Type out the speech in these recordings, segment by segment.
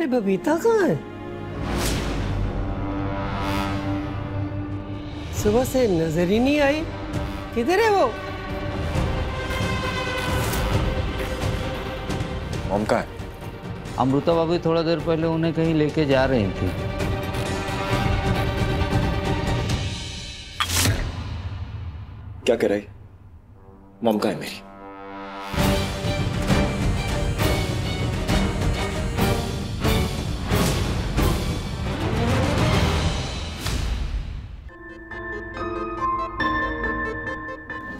अरे बबीता कहाँ है सुबह से नज़र ही नहीं आई किधर है वो मॉम का है अमृता भाभी थोड़ा देर पहले उन्हें कहीं लेके जा रही थी क्या कह रही मॉम का है मेरी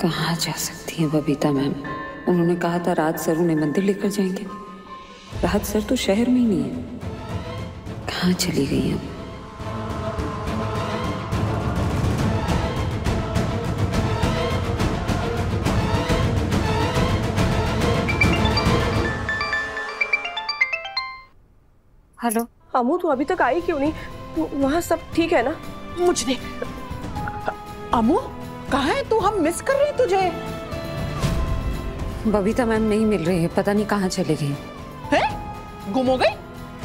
कहाँ जा सकती है बबीता मैम? उन्होंने कहा था रात सर उन्हें मंदिर लेकर जाएँगे। रात सर तो शहर में ही नहीं है। कहाँ चली गई हैं? हेलो। अमू तू अभी तक आई क्यों नहीं? वहाँ सब ठीक है ना? मुझे अमू? कहा है? तू हम मिस कर रही तुझे। बबीता मैम नहीं मिल रही है पता नहीं कहाँ चले गई। है? गुम हो गई?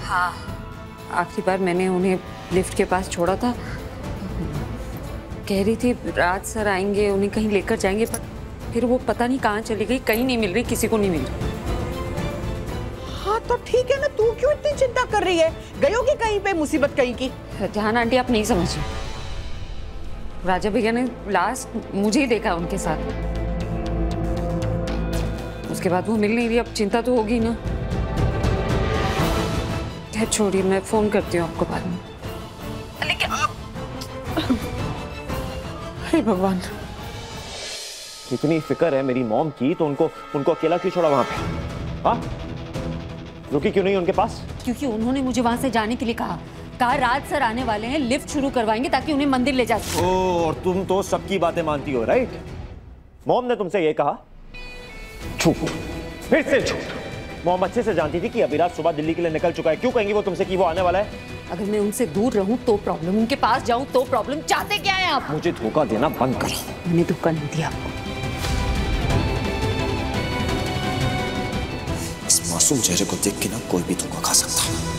हाँ। आखिरी बार मैंने उन्हें लिफ्ट के पास छोड़ा था। कह रही थी रात सर आएँगे उन्हें कहीं लेकर जाएँगे पर फिर वो पता नहीं कहाँ चली गई कहीं नहीं मिल रही किसी को नहीं मिल रही। हाँ तो ठीक है ना तू क्यों इतनी चिंता कर रही है? गई होगी कहीं पे मुसीबत कहीं की? ध्यान आंटी आप नहीं समझे राजा भैया ने लास्ट मुझे ही देखा उनके साथ। उसके बाद वो मिल नहीं रही अब चिंता तो होगी ना। खैर छोड़िए मैं फ़ोन करती हूँ आपको बाद में। लेकिन हे भगवान। कितनी फ़िक्र है मेरी मॉम की तो उनको उनको अकेला क्यों छोड़ा वहाँ पे? हाँ? रुकी क्यों नहीं उनके पास? क्योंकि उन्होंने मुझे वहाँ से जाने के लिए कहा। कहा रात सर आने वाले हैं लिफ्ट शुरू करवाएँगे ताकि उन्हें मंदिर ले जा सके। और तुम तो सबकी बातें मानती हो राइट मॉम ने तुमसे ये कहा झूठ फिर से झूठ मॉम अच्छे से जानती थी कि अभिराज सुबह दिल्ली के लिए निकल चुका है। क्यों कहेंगी वो तुमसे कि वो आने वाला है? अगर मैं उनसे दूर रहूँ तो प्रॉब्लम उनके पास जाऊँ तो प्रॉब्लम चाहते क्या है आप? मुझे धोखा देना बंद करो। मैंने धोखा नहीं दिया। आपको इस मासूम चेहरे को देख के ना कोई भी धोखा खा सकता है।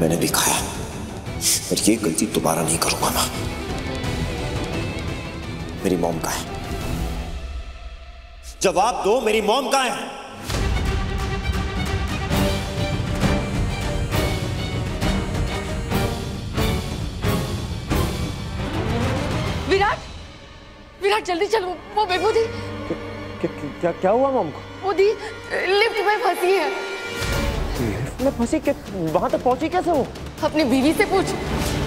मैंने भी खाया। पर ये गलती दोबारा नहीं करूँगा मैं। मेरी मोम का है। जवाब दो मेरी मोम का है। विराट! विराट जल्दी चलो। वो बेबूदी। क्या, क्या क्या हुआ मोम को? वो दी लिफ्ट में फंसी है। मैं फंसी वहाँ तक पहुँची कैसे वो? अपनी बीवी से पूछ।